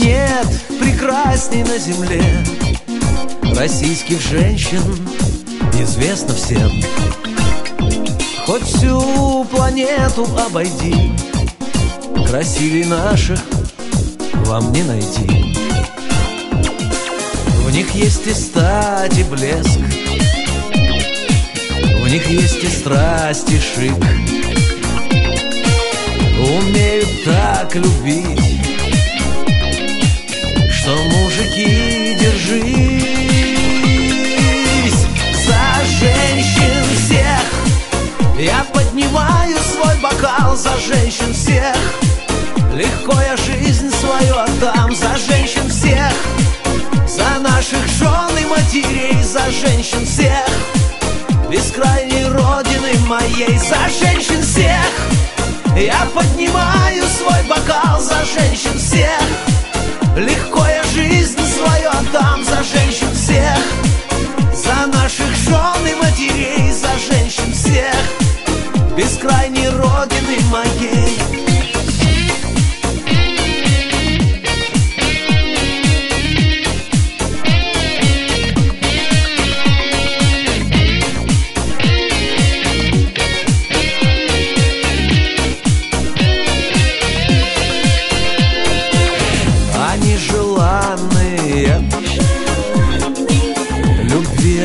Нет прекрасней на земле Российских женщин известно всем. Хоть всю планету обойди Красивей наших вам не найти. В них есть и стать, и блеск. В них есть и страсть, и шик. Умеют так любить Что мужики, держись. За женщин всех Я поднимаю свой бокал за женщин всех Легко я жизнь свою отдам за женщин всех За наших жен и матерей, за женщин всех Бескрайней родины моей, за женщин всех. Я поднимаю свой бокал за женщин всех. Легко я жизнь свою отдам за женщин всех За наших жен и матерей, за женщин всех Бескрайней родины моей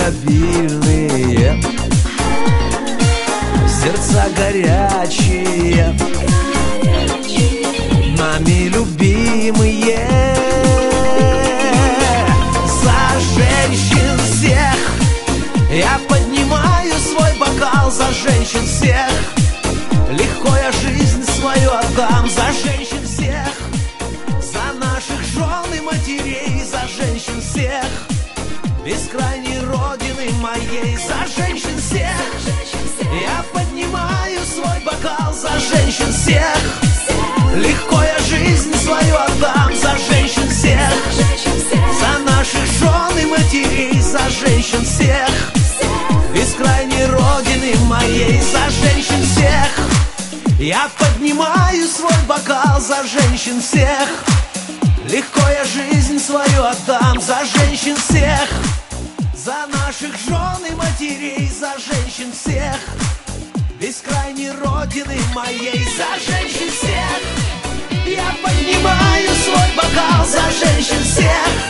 Любви обильные Сердца горячие. Нами любимые. За женщин всех. Я поднимаю свой бокал за женщин всех. Легко я жизнь свою отдам за женщин всех. За наших жен и матерей, за женщин всех. Бескрайней родины всех. Легко я жизнь свою отдам за женщин всех. За наших жен и матерей, за женщин всех. Бескрайней родины моей, за женщин всех. Я поднимаю свой бокал за женщин всех. Легко я жизнь свою отдам за женщин всех. За наших жен и матерей, за женщин всех Бескрайней родины моей, за женщин всех. Я поднимаю свой бокал за женщин всех